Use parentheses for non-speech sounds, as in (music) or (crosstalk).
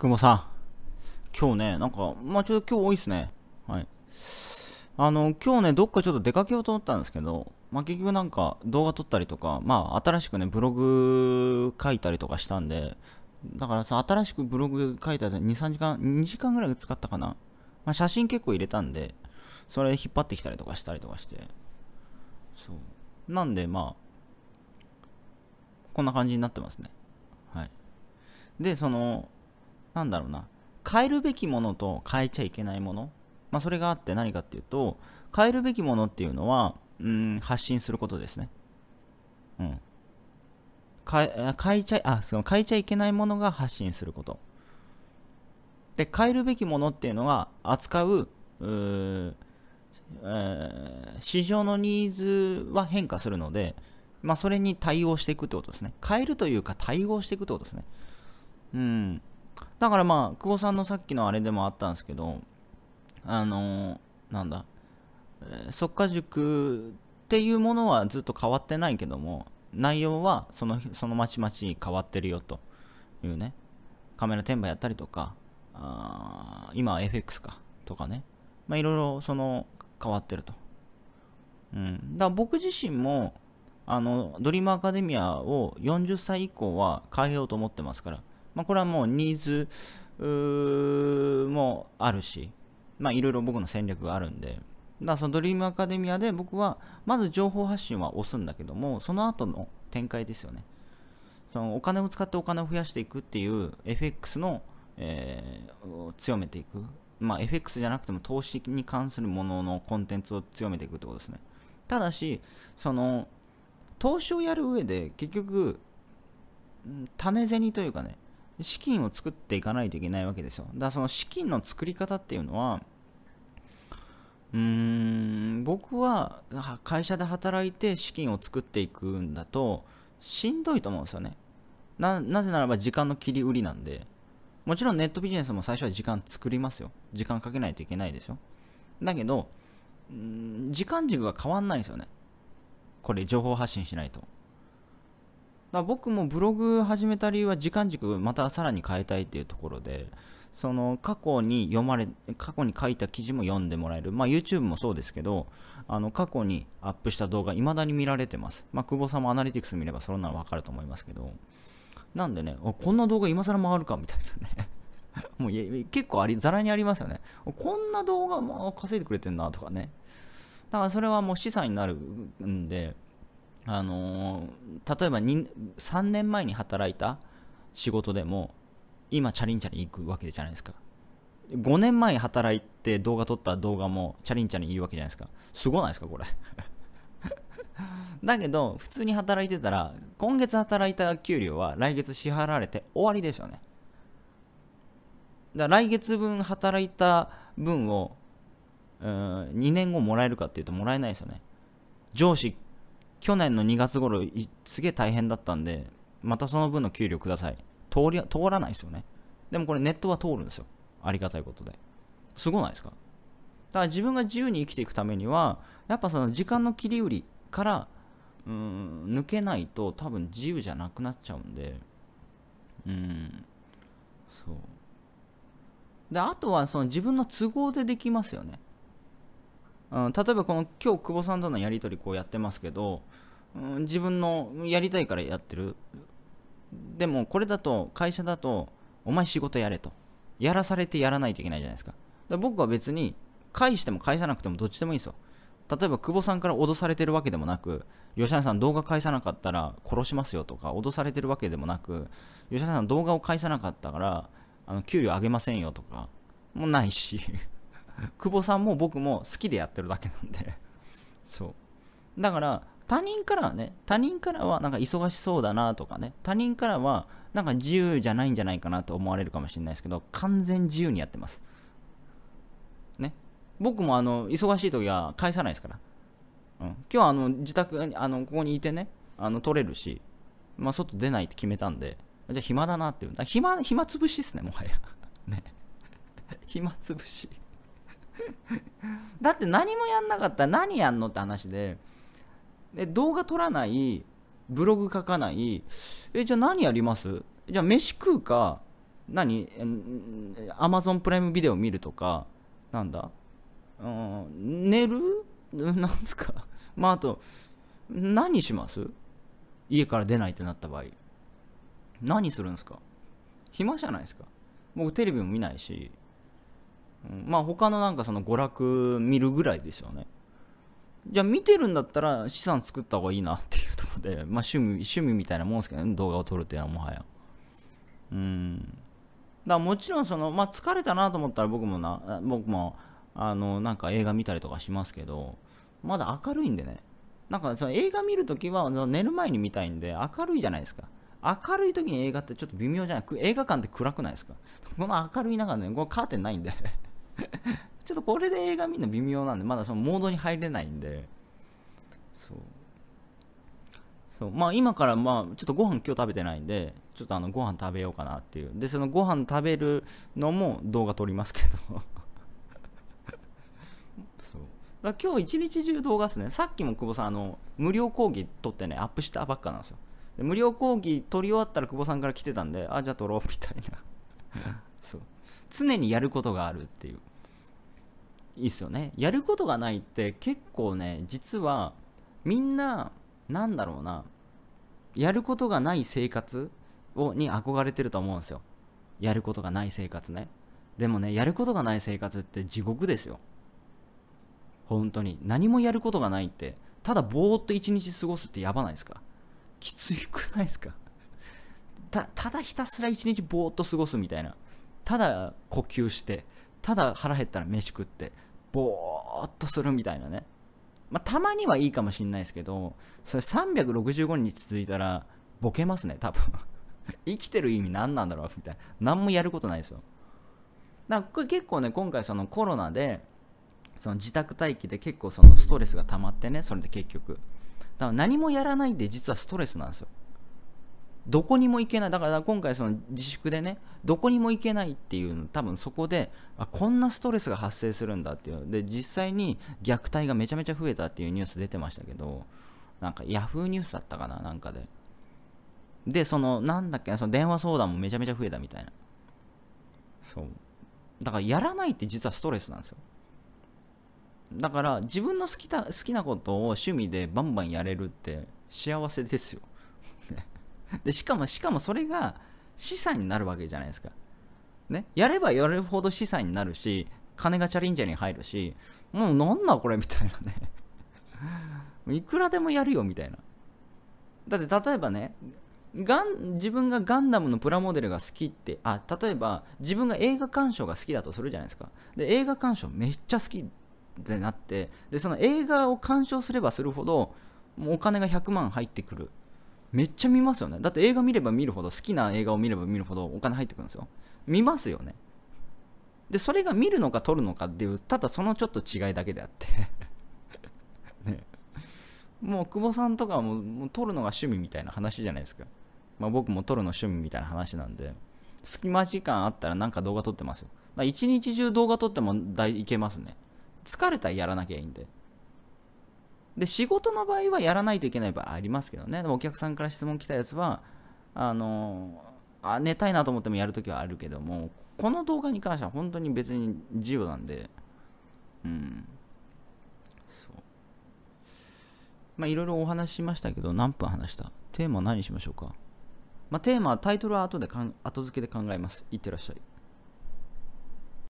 久保さん。今日ね、なんか、まあちょっと今日多いっすね。はい。あの、今日ね、どっかちょっと出かけようと思ったんですけど、まあ結局なんか動画撮ったりとか、まあ新しくね、ブログ書いたりとかしたんで、だからさ、新しくブログ書いた2、3時間、2時間ぐらい使ったかな。まあ写真結構入れたんで、それ引っ張ってきたりとかしたりとかして、そう。なんでまあ、こんな感じになってますね。はい。で、その、なんだろうな。変えるべきものと変えちゃいけないもの。まあ、それがあって何かっていうと、変えるべきものっていうのは、うん、発信することですね。うん。変え、変えちゃい、あ、その変えちゃいけないものが発信すること。で、変えるべきものっていうのは、扱う、うえー、市場のニーズは変化するので、まあ、それに対応していくってことですね。変えるというか対応していくってことですね。うん。だからまあ、久保さんのさっきのあれでもあったんですけど、あのー、なんだ、え、速稼塾っていうものはずっと変わってないけども、内容はそのそのまちまち変わってるよというね、カメラ転売やったりとか、あ今は FX かとかね、まあいろいろその変わってると。うん。だから僕自身も、あの、ドリームアカデミアを40歳以降は変えようと思ってますから、まあ、これはもうニーズもあるし、まあ、いろいろ僕の戦略があるんで、だからそのドリームアカデミアで僕は、まず情報発信は押すんだけども、その後の展開ですよね。そのお金を使ってお金を増やしていくっていう FX の、えー、強めていく。まあ、FX じゃなくても投資に関するもののコンテンツを強めていくってことですね。ただし、その、投資をやる上で結局、種銭というかね、資金を作っていかないといけないわけですよ。だからその資金の作り方っていうのは、うーん、僕は会社で働いて資金を作っていくんだと、しんどいと思うんですよね。な、なぜならば時間の切り売りなんで、もちろんネットビジネスも最初は時間作りますよ。時間かけないといけないでしょ。だけど、ん時間軸が変わんないんですよね。これ情報発信しないと。だ僕もブログ始めた理由は時間軸またさらに変えたいっていうところで、その過去に読まれ、過去に書いた記事も読んでもらえる。まあ YouTube もそうですけど、あの過去にアップした動画未だに見られてます。まあ久保さんもアナリティクス見ればそんなのわかると思いますけど、なんでね、こんな動画今更回るかみたいなね。(laughs) もう結構あり、ざらにありますよね。こんな動画も稼いでくれてんなとかね。だからそれはもう資産になるんで、あのー、例えば3年前に働いた仕事でも、今チャリンチャリン行くわけじゃないですか。5年前働いて動画撮った動画もチャリンチャリン言うわけじゃないですか。すごないですか、これ。(laughs) だけど、普通に働いてたら、今月働いた給料は来月支払われて終わりですよね。だから来月分働いた分を、うん、2年後もらえるかっていうともらえないですよね。上司去年の2月頃すげえ大変だったんで、またその分の給料ください。通り、通らないですよね。でもこれネットは通るんですよ。ありがたいことで。すごないですか？だから自分が自由に生きていくためには、やっぱその時間の切り売りから、うん、抜けないと多分自由じゃなくなっちゃうんで、うん、そう。で、あとはその自分の都合でできますよね。うん、例えばこの今日久保さんとのやり取りこうやってますけど、うん、自分のやりたいからやってる。でもこれだと会社だとお前仕事やれと。やらされてやらないといけないじゃないですか。か僕は別に返しても返さなくてもどっちでもいいですよ。例えば久保さんから脅されてるわけでもなく吉谷さん動画返さなかったら殺しますよとか脅されてるわけでもなく吉谷さん動画を返さなかったからあの給料上げませんよとかもないし。(laughs) 久保さんも僕も好きでやってるだけなんで (laughs) そう。だから、他人からはね、他人からはなんか忙しそうだなとかね、他人からはなんか自由じゃないんじゃないかなと思われるかもしれないですけど、完全自由にやってます。ね。僕もあの、忙しい時は返さないですから。うん。今日はあの、自宅に、あの、ここにいてね、あの、取れるし、まあ、外出ないって決めたんで、じゃあ暇だなっていう。暇、暇つぶしですね、もはや。(laughs) ね。(laughs) 暇つぶし。(laughs) だって何もやんなかったら何やんのって話で、で動画撮らない、ブログ書かない、え、じゃあ何やります？じゃあ飯食うか、何？アマゾンプライムビデオ見るとかなんだ、うん、寝る？(laughs) なんすか？まああと何します？家から出ないってなった場合。何するんですか？暇じゃないですか。僕テレビも見ないし、まあ他のなんかその娯楽見るぐらいですよねじゃあ見てるんだったら資産作った方がいいなっていうところで、(laughs) まあ趣味、趣味みたいなもんですけどね、動画を撮るっていうのはもはや。うん。だからもちろんその、まあ疲れたなと思ったら僕もな、僕も、あの、なんか映画見たりとかしますけど、まだ明るいんでね。なんかその映画見るときは寝る前に見たいんで明るいじゃないですか。明るい時に映画ってちょっと微妙じゃない映画館って暗くないですかこの明るい中でね、このカーテンないんで (laughs) ちょっとこれで映画見るの微妙なんで、まだそのモードに入れないんで、そう。そう。まあ今からまあちょっとご飯今日食べてないんで、ちょっとあのご飯食べようかなっていう。で、そのご飯食べるのも動画撮りますけど (laughs) そう。だ今日一日中動画ですね。さっきも久保さん、あの、無料講義撮ってね、アップしたばっかなんですよ。で無料講義撮り終わったら久保さんから来てたんで、あ、じゃあ撮ろうみたいな (laughs) そう。常にやることがあるっていう。いいっすよね。やることがないって結構ね、実はみんな、なんだろうな、やることがない生活をに憧れてると思うんですよ。やることがない生活ね。でもね、やることがない生活って地獄ですよ。本当に。何もやることがないって、ただぼーっと一日過ごすってやばないですか？きついくないですか？たただひたすら一日ぼーっと過ごすみたいな。ただ呼吸して、ただ腹減ったら飯食って、ぼーっとするみたいなね。まあ、たまにはいいかもしんないですけど、それ365日続いたら、ボケますね、多分。(laughs) 生きてる意味何なんだろうみたいな。何もやることないですよ。だから結構ね、今回そのコロナで、その自宅待機で結構そのストレスが溜まってね、それで結局。だから何もやらないで実はストレスなんですよ。どこにも行けない。だから今回その自粛でね、どこにも行けないっていうの、多分そこで、あ、こんなストレスが発生するんだっていう。で、実際に虐待がめちゃめちゃ増えたっていうニュース出てましたけど、なんかヤフーニュースだったかな、なんかで。で、その、なんだっけその電話相談もめちゃめちゃ増えたみたいな。そう。だからやらないって実はストレスなんですよ。だから自分の好きだ好きなことを趣味でバンバンやれるって幸せですよ。で、しかも、しかもそれが資産になるわけじゃないですか。ね。やればやるほど資産になるし、金がチャレンジャーに入るし、もうなんだこれみたいなね。(laughs) いくらでもやるよみたいな。だって例えばね、ガン自分がガンダムのプラモデルが好きって、あ、例えば自分が映画鑑賞が好きだとするじゃないですか。で、映画鑑賞めっちゃ好きってなって、で、その映画を鑑賞すればするほど、もうお金が100万入ってくる。めっちゃ見ますよね。だって映画見れば見るほど、好きな映画を見れば見るほどお金入ってくるんですよ。見ますよね。で、それが見るのか撮るのかっていう、ただそのちょっと違いだけであって (laughs) ね。もう久保さんとかももう撮るのが趣味みたいな話じゃないですか。まあ僕も撮るの趣味みたいな話なんで、隙間時間あったらなんか動画撮ってますよ。一日中動画撮ってもいけますね。疲れたらやらなきゃいいんで。で、仕事の場合はやらないといけない場合ありますけどね。でもお客さんから質問来たやつは、あのあ、寝たいなと思ってもやるときはあるけども、この動画に関しては本当に別に自由なんで、うん。そう。まあ、いろいろお話ししましたけど、何分話した？テーマ何しましょうか？まあ、テーマはタイトルは後でかん後付けで考えます。いってらっしゃい。